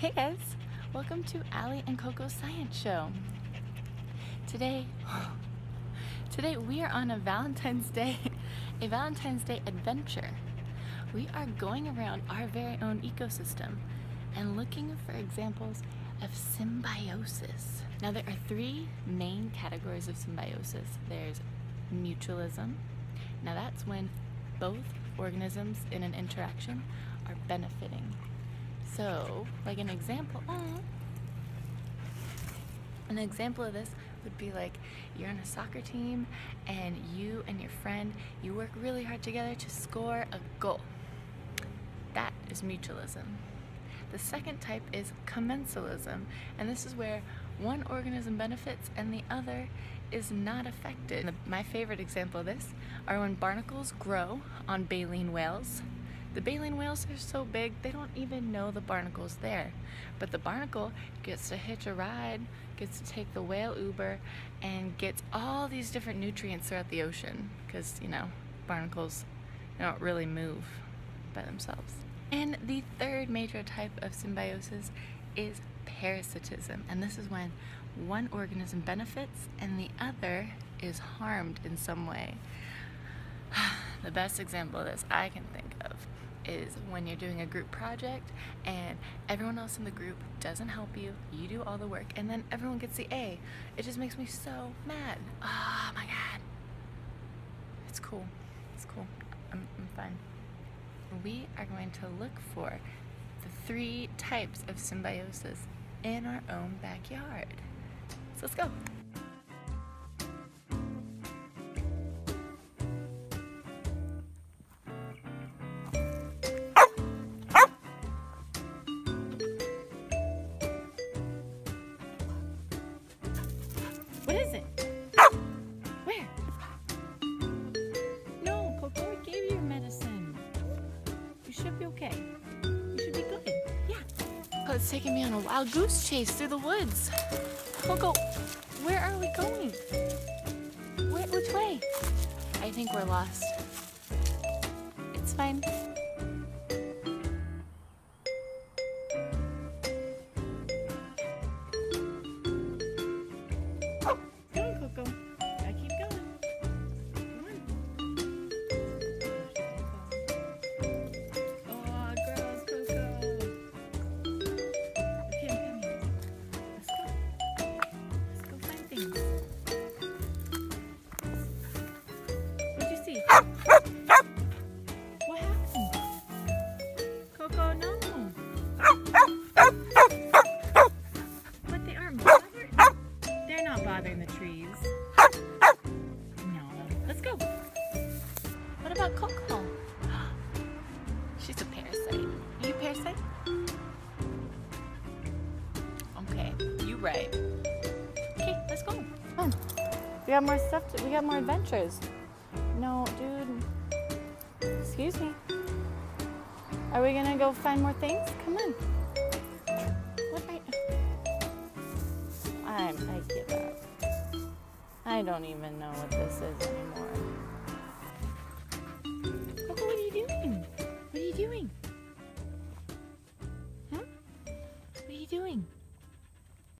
Hey guys, welcome to Allie and Coco's Science Show. Today, today we are on a Valentine's Day, a Valentine's Day adventure. We are going around our very own ecosystem and looking for examples of symbiosis. Now there are three main categories of symbiosis. There's mutualism. Now that's when both organisms in an interaction are benefiting. So, like an example, uh, an example of this would be like you're on a soccer team and you and your friend, you work really hard together to score a goal. That is mutualism. The second type is commensalism, and this is where one organism benefits and the other is not affected. My favorite example of this are when barnacles grow on baleen whales. The baleen whales are so big they don't even know the barnacle's there. But the barnacle gets to hitch a ride, gets to take the whale Uber, and gets all these different nutrients throughout the ocean because, you know, barnacles don't really move by themselves. And the third major type of symbiosis is parasitism, and this is when one organism benefits and the other is harmed in some way. the best example of this I can think of is when you're doing a group project and everyone else in the group doesn't help you, you do all the work, and then everyone gets the A. It just makes me so mad. Oh my god. It's cool. It's cool. I'm, I'm fine. We are going to look for the three types of symbiosis in our own backyard. So let's go. It's taking me on a wild goose chase through the woods. Coco, where are we going? Which way? I think we're lost. It's fine. What happened? Coco, no. But they aren't. They're not bothering the trees. No. Let's go. What about Coco? She's a parasite. You a parasite? Okay, you right. Okay, let's go. Come on. We got more stuff. To, we got more adventures. No, dude. Excuse me. Are we gonna go find more things? Come on. What are I'm, I give up. I don't even know what this is anymore.